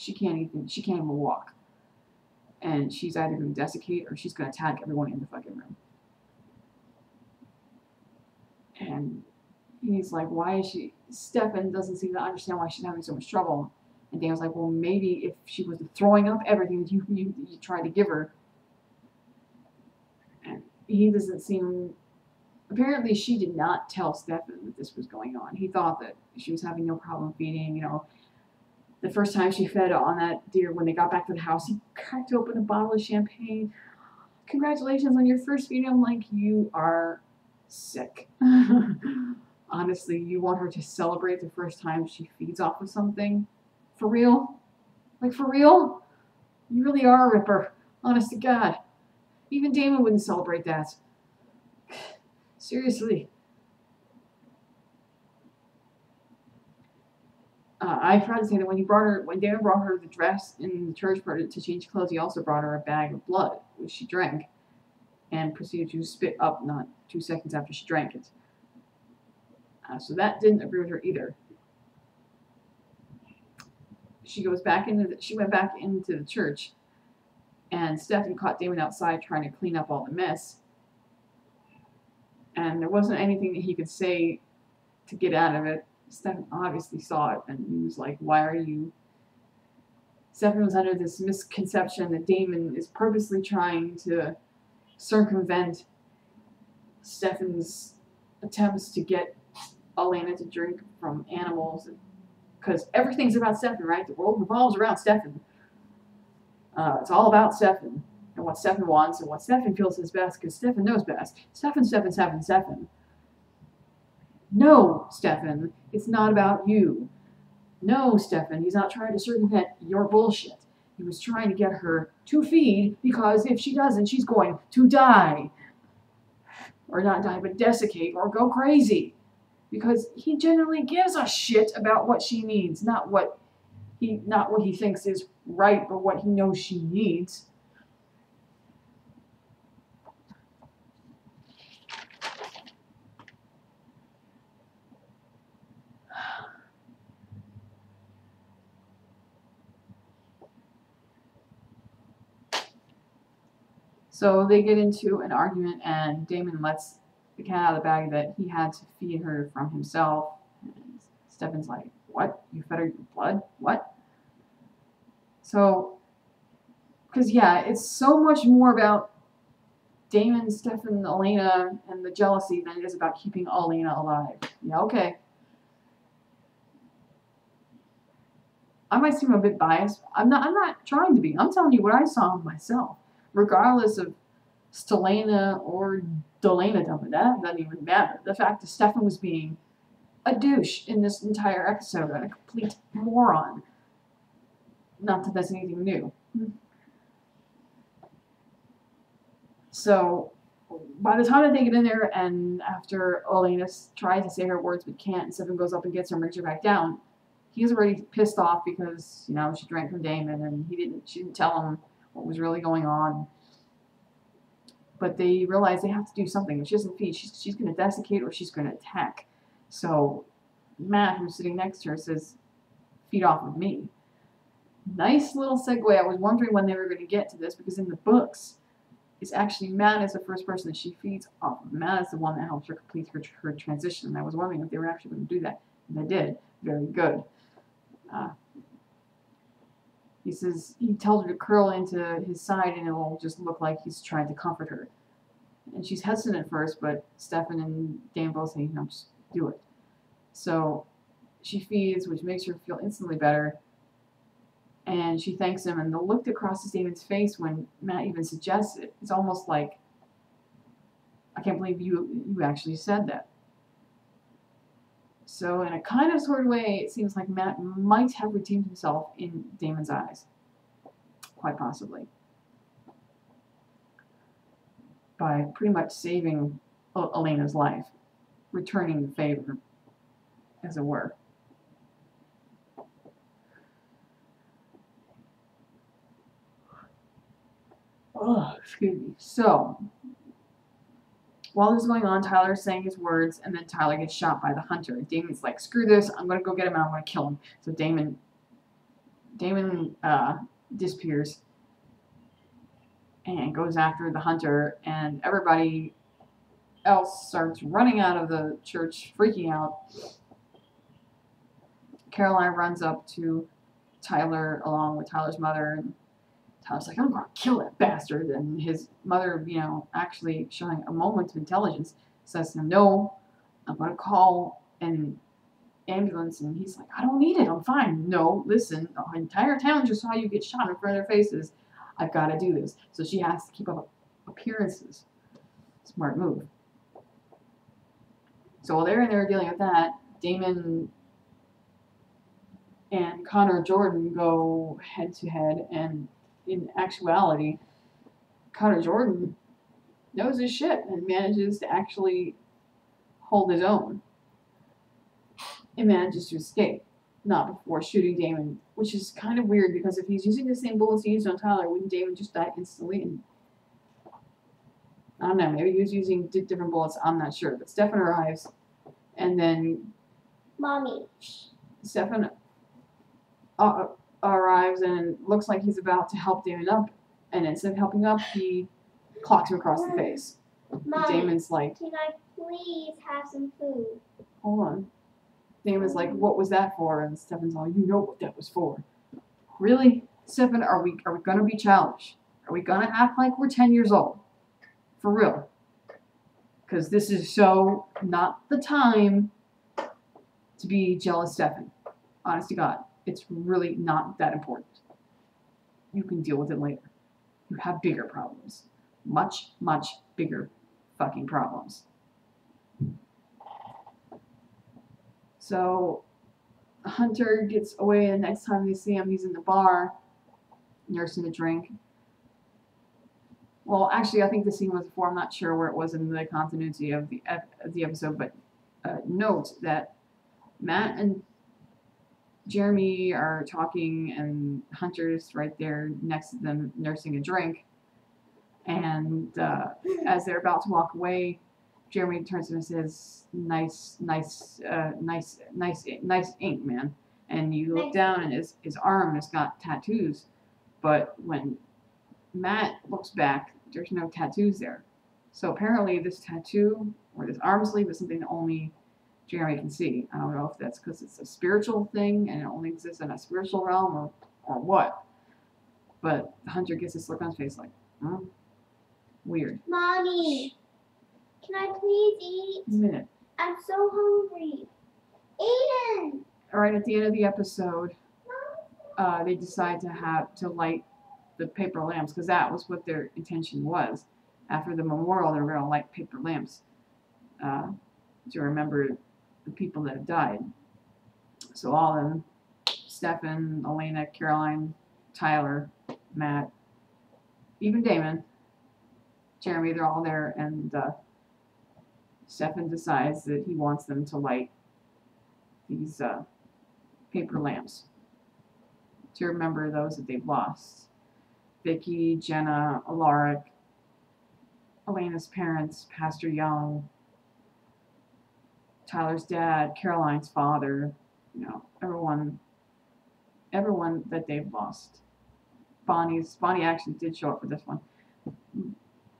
she can't even she can't even walk. And she's either going to desiccate or she's going to attack everyone in the fucking room. And he's like, why is she? Stefan doesn't seem to understand why she's having so much trouble. And Daniel's like, well, maybe if she was throwing up everything that you, you, you tried to give her. And he doesn't seem. Apparently, she did not tell Stefan that this was going on. He thought that she was having no problem feeding. You know, the first time she fed on that deer when they got back to the house, he cracked open a bottle of champagne. Congratulations on your first feeding. I'm like, you are sick. Honestly, you want her to celebrate the first time she feeds off of something? For real? Like, for real? You really are a ripper. Honest to God. Even Damon wouldn't celebrate that. Seriously. Uh, I forgot to say that when he brought her, when Damon brought her the dress in the church for to change clothes, he also brought her a bag of blood, which she drank, and proceeded to spit up not two seconds after she drank it. Uh, so that didn't agree with her either. She goes back into the, she went back into the church, and Stefan caught Damon outside trying to clean up all the mess. And there wasn't anything that he could say to get out of it. Stefan obviously saw it, and he was like, "Why are you?" Stefan was under this misconception that Damon is purposely trying to circumvent Stefan's attempts to get Elena to drink from animals, because everything's about Stefan, right? The world revolves around Stefan. Uh, it's all about Stefan and what Stefan wants and what Stefan feels is best, because Stefan knows best. Stefan, Stefan, Stefan, Stefan. No, Stefan, it's not about you. No, Stefan, he's not trying to circumvent your bullshit. He was trying to get her to feed because if she doesn't, she's going to die. Or not die, but desiccate or go crazy because he generally gives a shit about what she needs, not what he not what he thinks is right, but what he knows she needs. So they get into an argument, and Damon lets the cat out of the bag that he had to feed her from himself. And Stefan's like, What? You fed her your blood? What? So, because yeah, it's so much more about Damon, Stefan, Elena, and the jealousy than it is about keeping Elena alive. Yeah, okay. I might seem a bit biased. I'm not. I'm not trying to be. I'm telling you what I saw myself, regardless of Stelena or Delena Dumba. That doesn't even matter. The fact that Stefan was being a douche in this entire episode and a complete moron. Not that that's anything new. So, by the time they get in there, and after Elena tries to say her words but can't, and Stefan goes up and gets her and brings her back down, he's already pissed off because you know she drank from Damon and he didn't. She didn't tell him what was really going on but they realize they have to do something. If she doesn't feed, she's, she's going to desiccate or she's going to attack. So Matt, who's sitting next to her, says, feed off of me. Nice little segue. I was wondering when they were going to get to this because in the books, it's actually Matt is the first person that she feeds off of. Matt is the one that helps her complete her, her transition. And I was wondering if they were actually going to do that. And they did. Very good. Uh, he says he tells her to curl into his side and it'll just look like he's trying to comfort her. And she's hesitant at first, but Stefan and Dan both say, no, just do it. So she feeds, which makes her feel instantly better. And she thanks him, and the look that crosses Damon's face when Matt even suggests it, it's almost like, I can't believe you you actually said that. So in a kind of sort of way, it seems like Matt might have redeemed himself in Damon's eyes. Quite possibly. By pretty much saving Elena's life. Returning the favor, as it were. Oh, excuse me. So, while this is going on, Tyler's saying his words, and then Tyler gets shot by the hunter. Damon's like, screw this, I'm to go get him and I'm to kill him. So Damon Damon uh, disappears and goes after the hunter, and everybody else starts running out of the church, freaking out. Caroline runs up to Tyler along with Tyler's mother, and Tyler's like, I'm gonna kill that bastard. And his mother, you know, actually showing a moment of intelligence, says to him, No, I'm gonna call an ambulance. And he's like, I don't need it, I'm fine. No, listen, the entire town just saw you get shot in front of their faces. I've gotta do this. So she has to keep up appearances. Smart move. So while they're in there dealing with that, Damon and Connor Jordan go head to head, and in actuality, Connor Jordan knows his shit and manages to actually hold his own. And manages to escape, not before shooting Damon, which is kind of weird because if he's using the same bullets he used on Tyler, wouldn't Damon just die instantly? And I don't know, maybe he was using di- different bullets, I'm not sure. But Stefan arrives, and then Mommy. Stefan uh, arrives and looks like he's about to help Damon up, and instead of helping up, he clocks him across the face. Mommy. Damon's like, Can I please have some food? hold on. Damon's like, what was that for? And Stefan's all, you know what that was for. Really? Stefan, are we are we gonna be childish? Are we gonna act like we're ten years old? For real. Cause this is so not the time to be jealous Stefan. Honest to God. It's really not that important. You can deal with it later. You have bigger problems. Much, much bigger fucking problems. So Hunter gets away, and next time they see him, he's in the bar nursing a drink. Well, actually, I think the scene was before. I'm not sure where it was in the continuity of the of the episode, but uh, note that Matt and Jeremy are talking, and Hunter's right there next to them nursing a drink. And uh, as they're about to walk away, Jeremy turns to him and says, "Nice, nice, uh, nice, nice, nice ink, man." And you look Nice down, and his his arm has got tattoos, but when Matt looks back, there's no tattoos there. So apparently, this tattoo or this arm sleeve is something that only Jeremy can see. I don't know if that's because it's a spiritual thing and it only exists in a spiritual realm or or what. But Hunter gets this look on his face like, hmm, weird. Mommy. Can I please eat? A minute. I'm so hungry. Aiden. All right, at the end of the episode, uh, they decide to have to light the paper lamps because that was what their intention was. After the memorial, they were going to light paper lamps uh, to remember the people that have died. So all of them, Stefan, Elena, Caroline, Tyler, Matt, even Damon, Jeremy, they're all there, and uh, Stefan decides that he wants them to light these uh, paper lamps to remember those that they've lost. Vicki, Jenna, Alaric, Elena's parents, Pastor Young, Tyler's dad, Caroline's father, you know, everyone everyone that they've lost. Bonnie's Bonnie actually did show up for this one.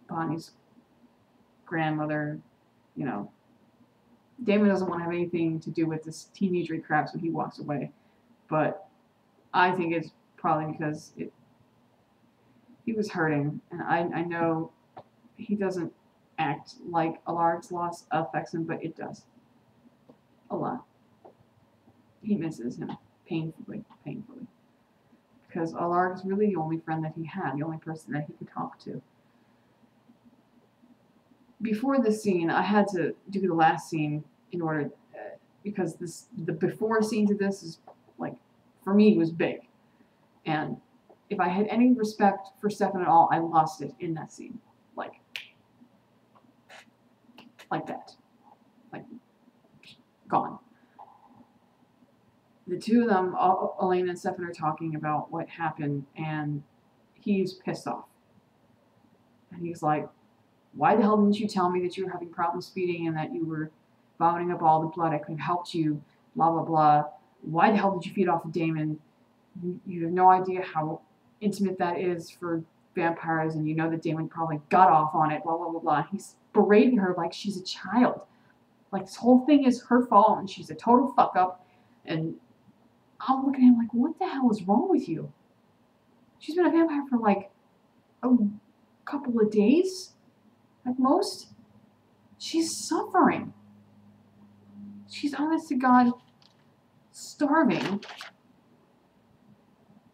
Bonnie's grandmother, you know. Damon doesn't want to have anything to do with this teenagery crap, so he walks away. But I think it's probably because it he was hurting, and I I know he doesn't act like a large loss affects him, but it does. A lot. He misses him painfully, painfully. Because Alaric is really the only friend that he had, the only person that he could talk to. Before this scene, I had to do the last scene in order, uh, because this the before scene to this is like, for me, was big. And if I had any respect for Stefan at all, I lost it in that scene. Like, like that. Gone. The two of them, Al- Elena and Stefan, are talking about what happened, and he's pissed off. And he's like, Why the hell didn't you tell me that you were having problems feeding and that you were vomiting up all the blood? I could have helped you, blah, blah, blah. Why the hell did you feed off of Damon? You, you have no idea how intimate that is for vampires, and you know that Damon probably got off on it, blah, blah, blah, blah. He's berating her like she's a child. Like, this whole thing is her fault, and she's a total fuck up. And I'm looking at him like, what the hell is wrong with you? She's been a vampire for like a couple of days at most. She's suffering. She's honest to God starving,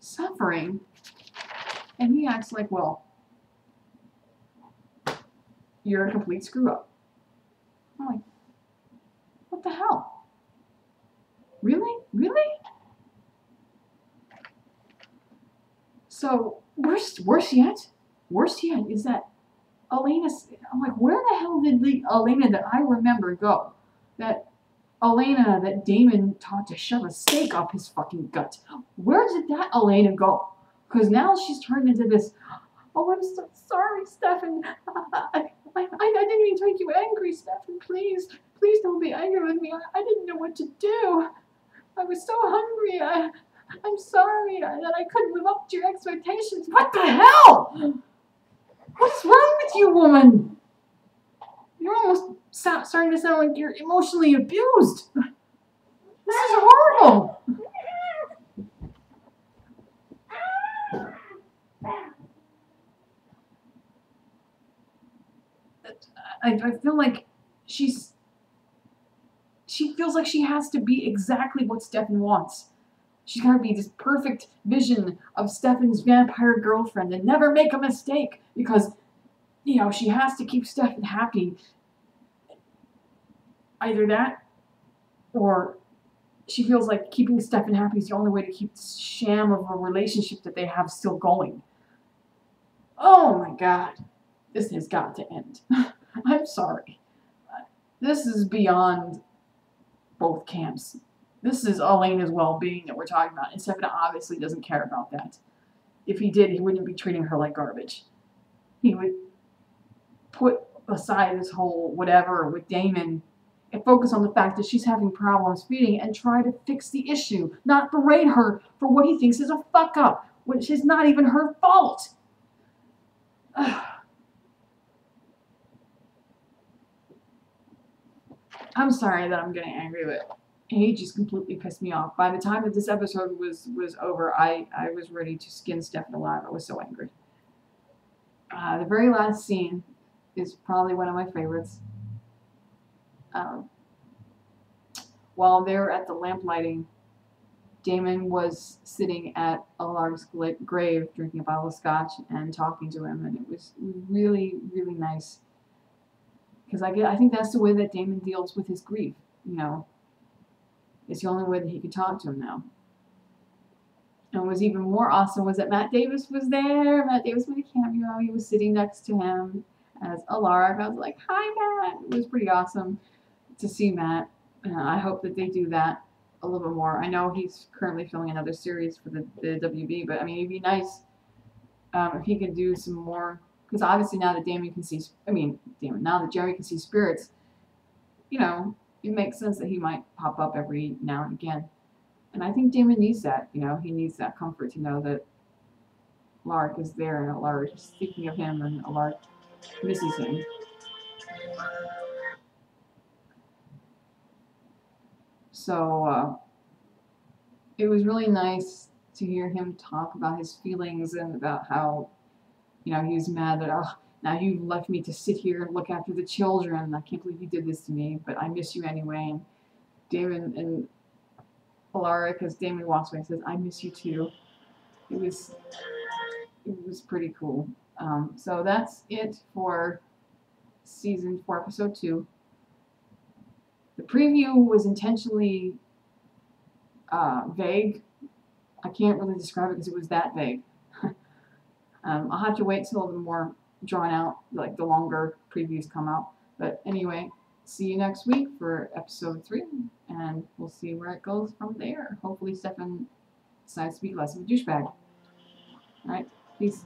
suffering, and he acts like, well, you're a complete screw up. The hell? Really? Really? So, worse, worse yet, worse yet is that Elena, I'm like, where the hell did the Elena that I remember go? That Elena that Damon taught to shove a stake up his fucking gut. Where did that Elena go? Because now she's turned into this, oh, I'm so sorry, Stefan. I, I, I didn't mean to make you angry, Stefan. Please, please don't be angry with me. I, I didn't know what to do. I was so hungry. I, I'm sorry that I couldn't live up to your expectations. What the hell? What's wrong with you, woman? You're almost starting to sound like you're emotionally abused. This is horrible. I, I feel like she's she feels like she has to be exactly what Stefan wants. She's got to be this perfect vision of Stefan's vampire girlfriend and never make a mistake because, you know, she has to keep Stefan happy. Either that or she feels like keeping Stefan happy is the only way to keep this sham of a relationship that they have still going. Oh my god. This has got to end. I'm sorry. This is beyond both camps. This is Elena's well-being that we're talking about, and Stefan obviously doesn't care about that. If he did, he wouldn't be treating her like garbage. He would put aside this whole whatever with Damon and focus on the fact that she's having problems feeding and try to fix the issue, not berate her for what he thinks is a fuck up, which is not even her fault. I'm sorry that I'm getting angry, but he just completely pissed me off. By the time that this episode was was over, I I was ready to skin Stefan alive. I was so angry. Uh, the very last scene is probably one of my favorites. Um, while they're at the lamp lighting, Damon was sitting at Alaric's grave drinking a bottle of scotch and talking to him, and it was really, really nice. Because I, get, I think that's the way that Damon deals with his grief, you know it's the only way that he could talk to him now. And was even more awesome was that Matt Davis was there. Matt Davis made a cameo. He was sitting next to him as Alaric. I was like, hi, Matt. It was pretty awesome to see Matt. Uh, I hope that they do that a little bit more. I know he's currently filming another series for the, the WB, but I mean, it'd be nice um, if he could do some more. Because obviously now that Damon can see, I mean, Damon, now that Jerry can see spirits, you know, it makes sense that he might pop up every now and again. And I think Damon needs that, you know, he needs that comfort to know that Lark is there and Lark is thinking of him and Lark misses him. So, uh, it was really nice to hear him talk about his feelings and about how, you know, he was mad that, oh, now you've left me to sit here and look after the children. I can't believe you did this to me, but I miss you anyway. And Damon and Alaric, because Damon walks away says, I miss you too. It was, it was pretty cool. Um, so that's it for season four, episode two. The preview was intentionally uh, vague. I can't really describe it because it was that vague. Um, I'll have to wait till the more drawn out, like the longer previews come out. But anyway, see you next week for episode three, and we'll see where it goes from there. Hopefully Stefan decides to be less of a douchebag. Alright, peace.